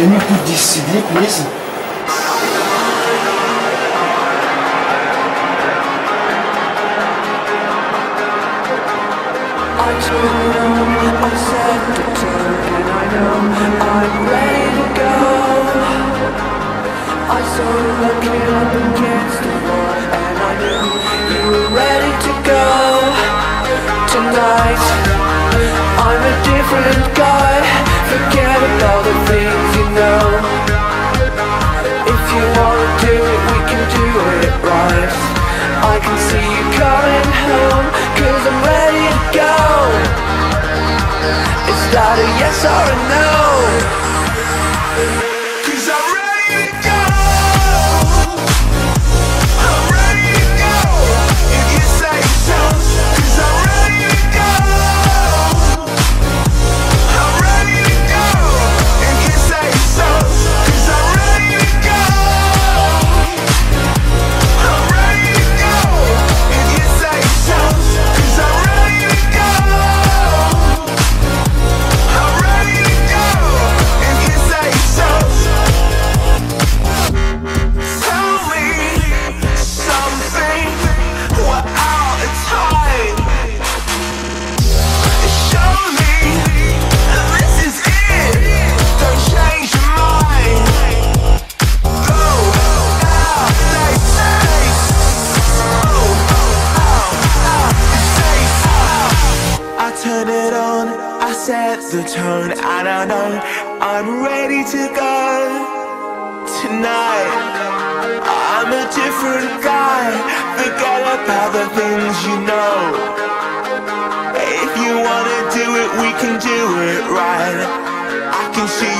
Can you put this CD, please? I turn, I said to turn, and I know I'm ready to go. I saw you looking up against the wall, and I knew you were ready to go. Tonight, I'm a different guy. Forget about the I can see you coming home I'm ready to go. It's not a yes or a no. turn, I don't know I'm ready to go Tonight. I'm a different guy. Forget about the things you know. If you wanna do it, we can do it right. I can see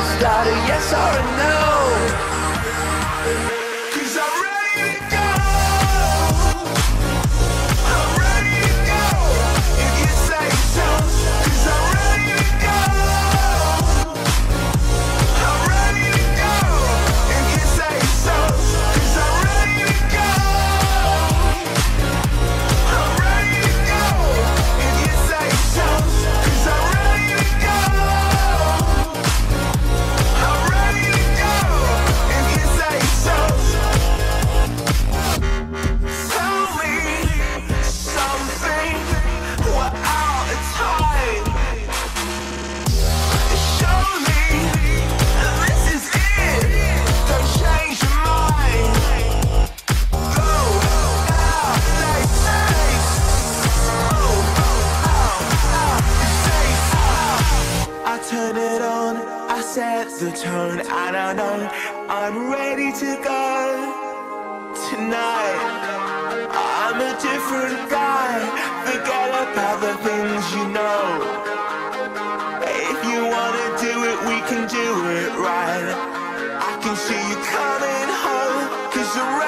It's not a yes or a no. I'm ready to go tonight. I'm a different guy. Forget about the things you know. If you wanna do it, we can do it right. I can see you coming home, cause you're ready.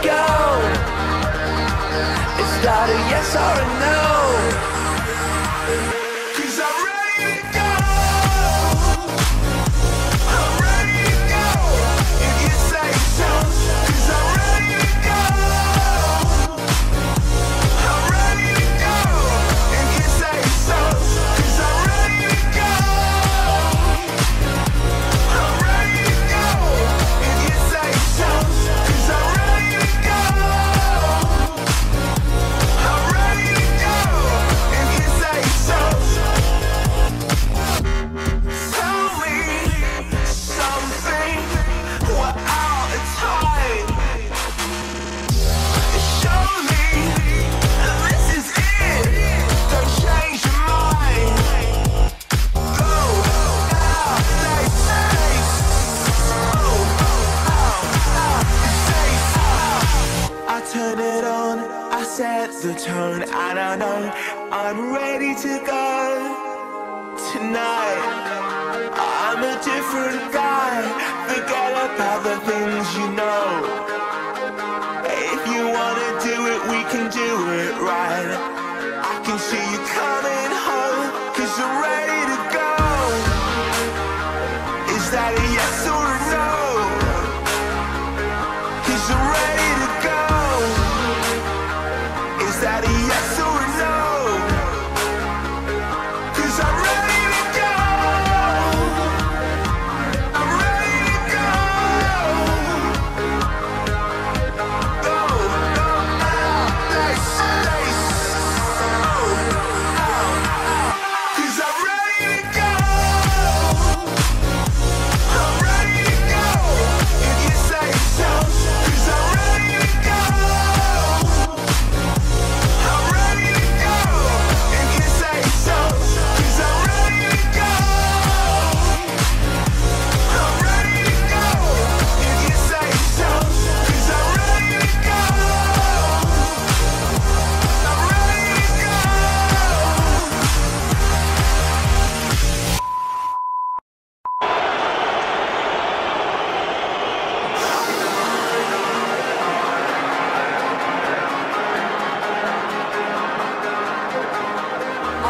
go. It's not a yes or a no. another